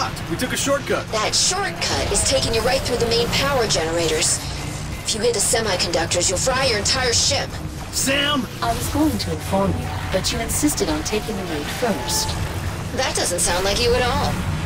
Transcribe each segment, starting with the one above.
blocked. We took a shortcut. That shortcut is taking you right through the main power generators. If you hit the semiconductors, you'll fry your entire ship. Sam! I was going to inform you, but you insisted on taking the route first. That doesn't sound like you at all.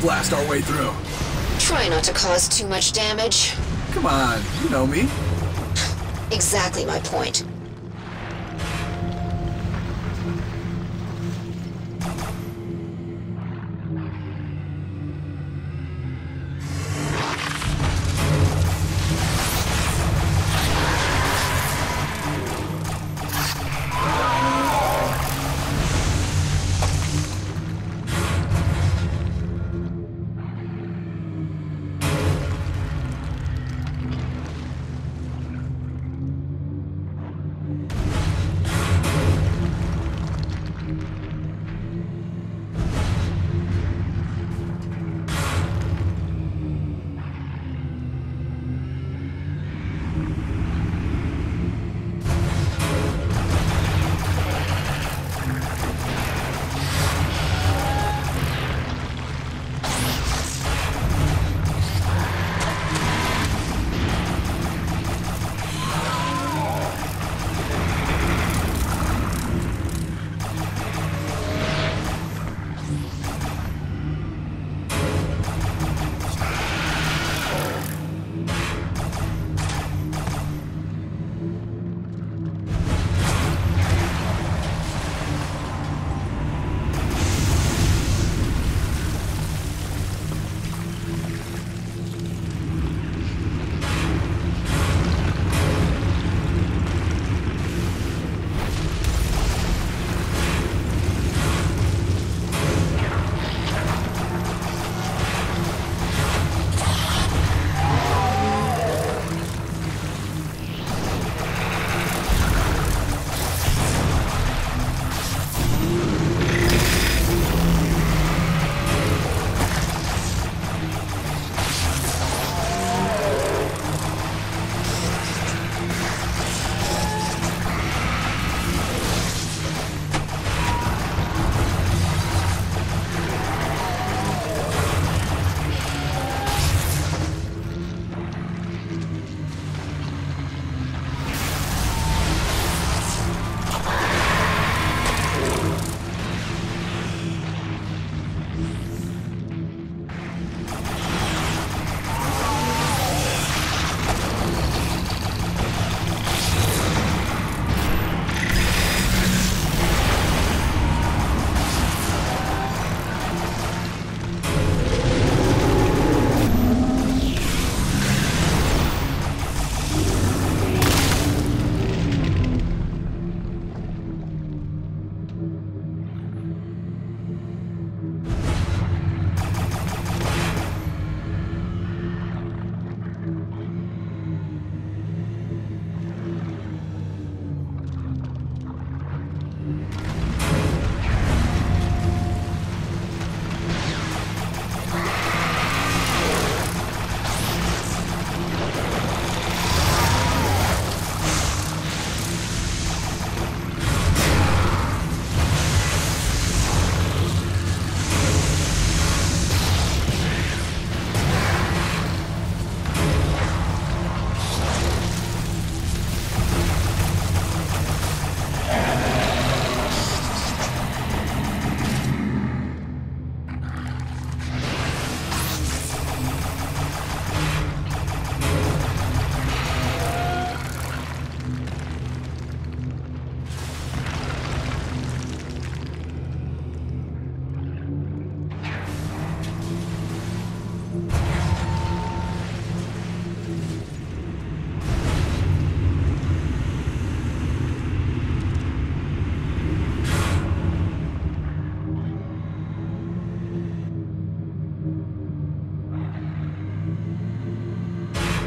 Blast our way through. Try not to cause too much damage. Come on, you know me. Exactly my point.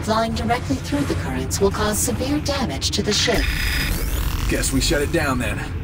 Flying directly through the currents will cause severe damage to the ship. Guess we shut it down then.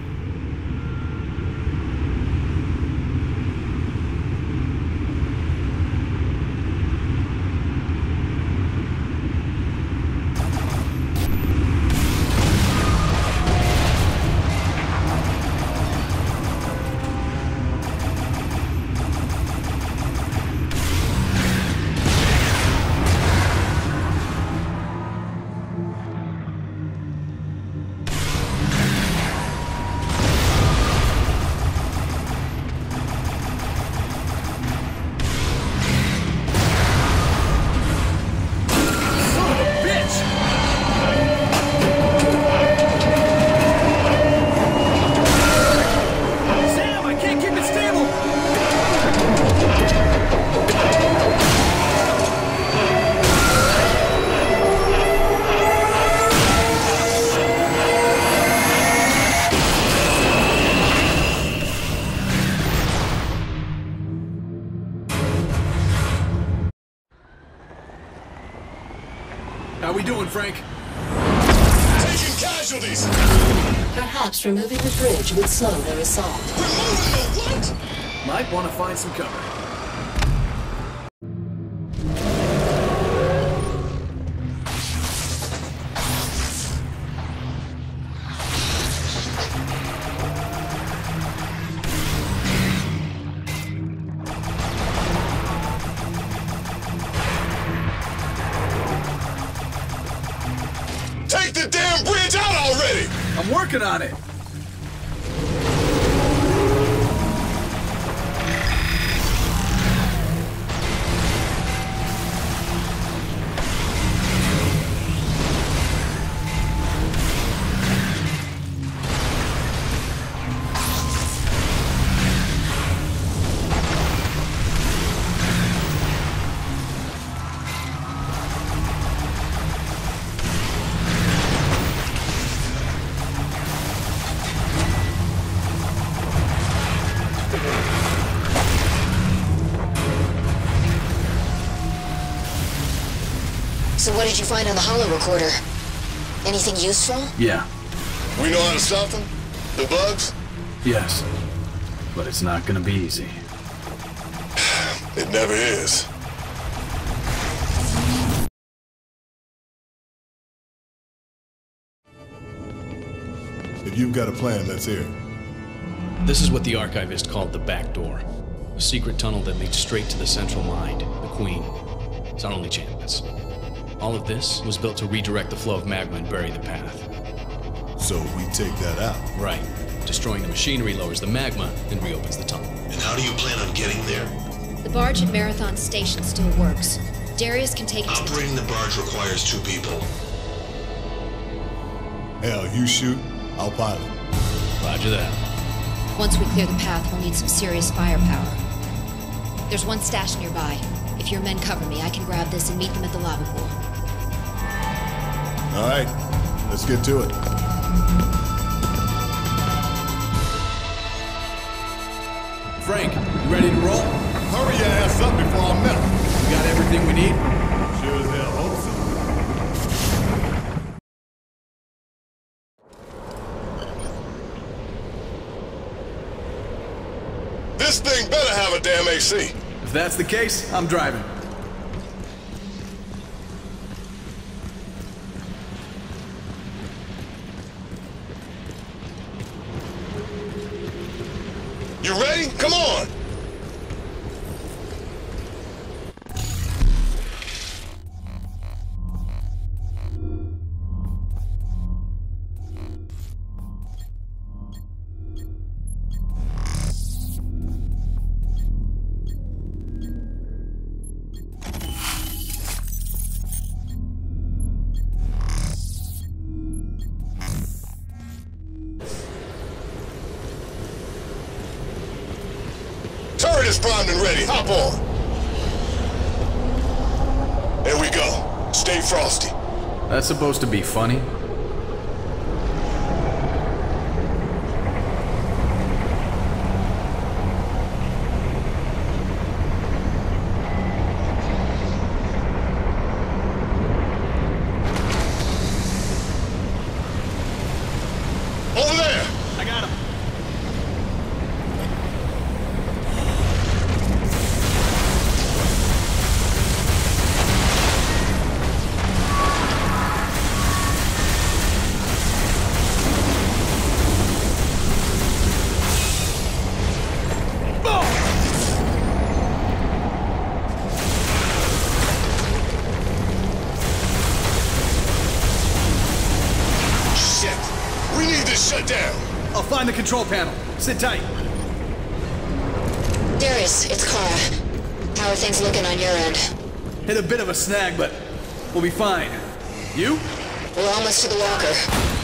Frank? Taking casualties! Perhaps removing the bridge would slow their assault. Removing the what? Might want to find some cover. Working on it! Did you find on the holo recorder? Anything useful? Yeah, We know how to stop them? The bugs? yes. But it's not gonna be easy. It never is. If you've got a plan, let's hear it. This is what the archivist called the back door. A secret tunnel that leads straight to the central mind, the Queen. It's our only chance. All of this was built to redirect the flow of magma and bury the path. So we take that out. Right. Destroying the machinery lowers the magma and reopens the tunnel. And how do you plan on getting there? The barge at Marathon Station still works. Darius can take it to the Operating the barge requires two people. Hell, you shoot, I'll pilot. Roger that. Once we clear the path, we'll need some serious firepower. There's one stash nearby. If your men cover me, I can grab this and meet them at the lava pool. All right, let's get to it. Frank, you ready to roll? Hurry your ass up before I'm met. We got everything we need? Sure as hell hope so. This thing better have a damn AC. That's the case, I'm driving. You ready? Come on! Is primed and ready. Hop on. There we go. Stay frosty. That's supposed to be funny. The control panel. Sit tight. Darius, it's Kara. How are things looking on your end? Hit a bit of a snag, but we'll be fine. You? We're almost to the walker.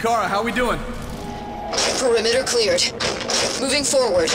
Kara, how we doing? Perimeter cleared. Moving forward.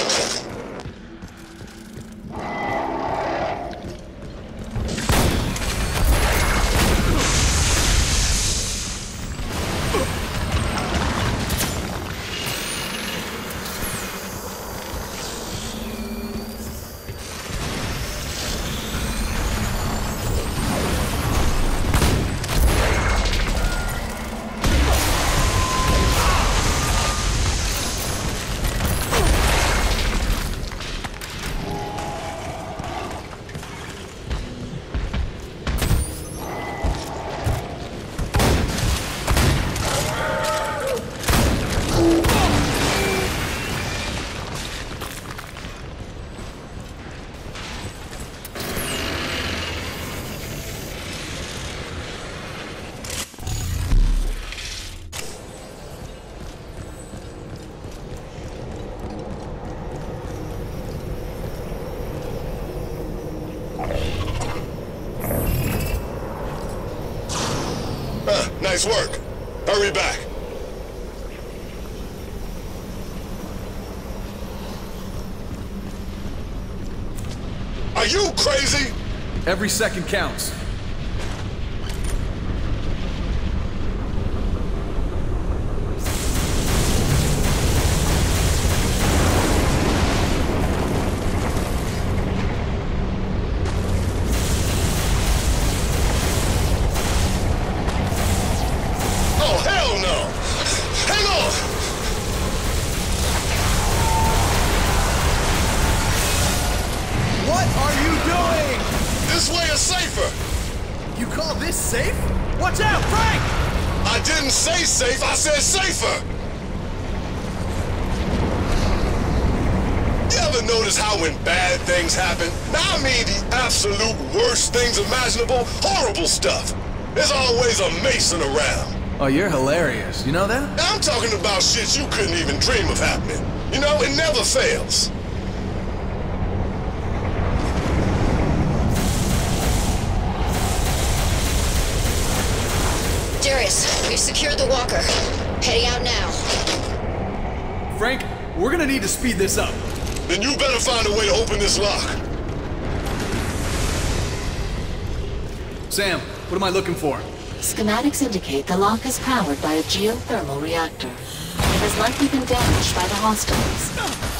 Nice work. Hurry back. Are you crazy? Every second counts. Safe, I said safer! You ever notice how when bad things happen, now I mean the absolute worst things imaginable, horrible stuff, there's always a Mason around. Oh, you're hilarious. You know that? I'm talking about shit you couldn't even dream of happening. You know, it never fails. Darius, we've secured the walker. Heading out now. Frank, we're gonna need to speed this up. Then you better find a way to open this lock. Sam, what am I looking for? Schematics indicate the lock is powered by a geothermal reactor. It has likely been damaged by the hostiles.